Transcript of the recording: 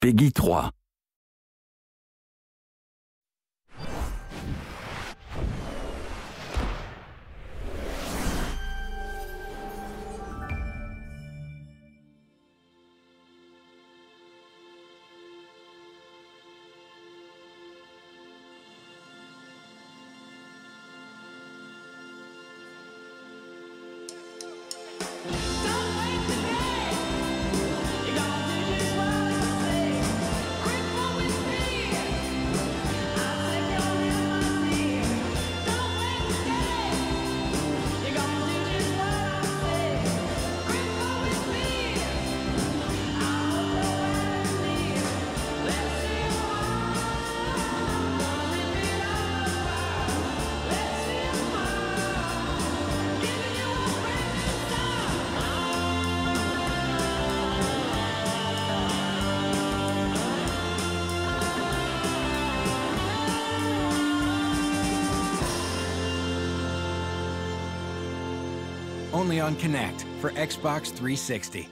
Peggy 3. Only on Connect for Xbox 360.